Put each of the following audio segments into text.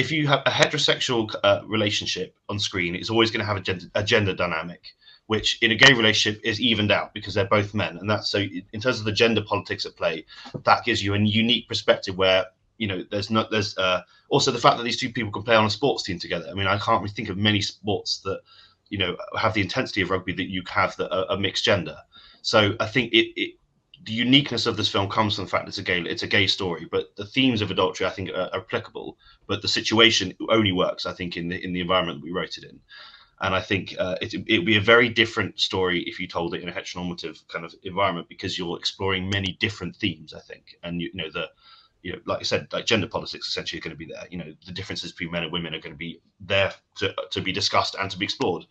if you have a heterosexual uh, relationship on screen, it's always going to have a gender, a gender dynamic, which in a gay relationship is evened out because they're both men, and that's so. In terms of the gender politics at play, that gives you a unique perspective where you know there's not there's uh, also the fact that these two people can play on a sports team together. I mean, I can't really think of many sports that you know have the intensity of rugby that you have that are, are mixed gender. So I think it, it the uniqueness of this film comes from the fact it's a gay it's a gay story, but the themes of adultery I think are, applicable, but the situation only works I think in the in the environment that we wrote it in. And I think uh, it would be a very different story if you told it in a heteronormative kind of environment because you're exploring many different themes. I think, and you, you know the you know, like I said, like gender politics essentially are going to be there. You know, the differences between men and women are going to be there to, to be discussed and to be explored.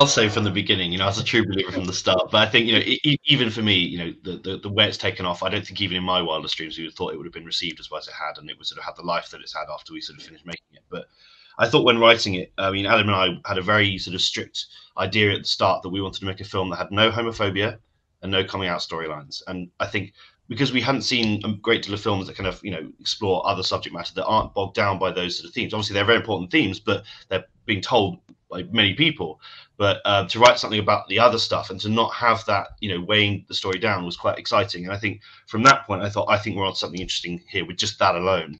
I'll say from the beginning, you know, as a true believer from the start. But I think, you know, it, even for me, you know, the, the, the way it's taken off, I don't think even in my wildest dreams we would have thought it would have been received as well as it had, and it would sort of had the life that it's had after we sort of finished making it. But I thought when writing it, I mean, Adam and I had a very sort of strict idea at the start that we wanted to make a film that had no homophobia and no coming out storylines. And I think because we hadn't seen a great deal of films that kind of you know explore other subject matter that aren't bogged down by those sort of themes. Obviously, they're very important themes, but they're being told by many people. But uh, to write something about the other stuff and to not have that, you know, weighing the story down was quite exciting. And I think from that point, I thought I think we're on something interesting here with just that alone.